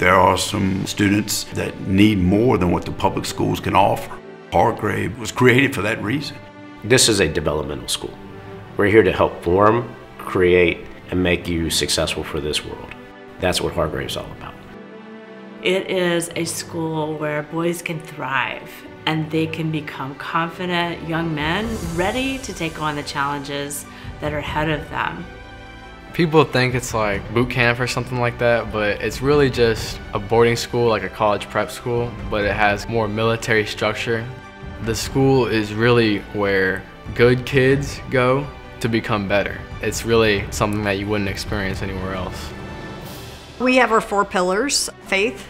there are some students that need more than what the public schools can offer. Hargrave was created for that reason. This is a developmental school. We're here to help form, create, and make you successful for this world. That's what Hargrave's all about. It is a school where boys can thrive and they can become confident young men ready to take on the challenges that are ahead of them. People think it's like boot camp or something like that, but it's really just a boarding school, like a college prep school, but it has more military structure. The school is really where good kids go to become better. It's really something that you wouldn't experience anywhere else. We have our four pillars, faith,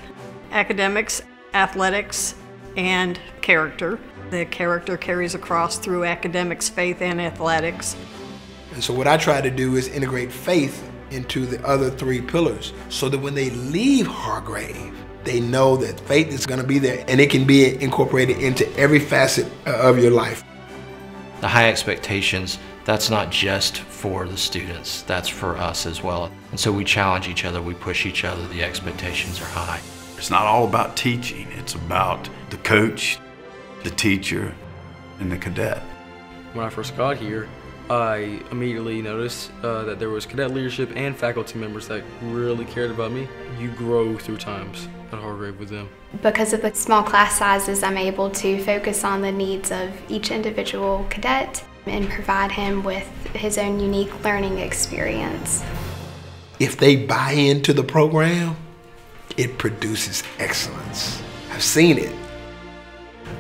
academics, athletics, and character. The character carries across through academics, faith, and athletics. And so what I try to do is integrate faith into the other three pillars so that when they leave Hargrave, they know that faith is going to be there and it can be incorporated into every facet of your life. The high expectations that's not just for the students, that's for us as well. And so we challenge each other, we push each other, the expectations are high. It's not all about teaching, it's about the coach, the teacher, and the cadet. When I first got here, I immediately noticed uh, that there was cadet leadership and faculty members that really cared about me. You grow through times at Hargrave with them. Because of the small class sizes, I'm able to focus on the needs of each individual cadet and provide him with his own unique learning experience. If they buy into the program, it produces excellence. I've seen it.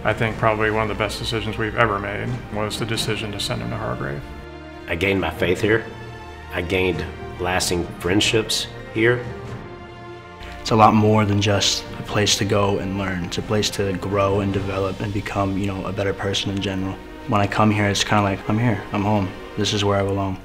I think probably one of the best decisions we've ever made was the decision to send him to Hargrave. I gained my faith here. I gained lasting friendships here. It's a lot more than just a place to go and learn. It's a place to grow and develop and become, you know, a better person in general when I come here, it's kind of like, I'm here, I'm home, this is where I belong.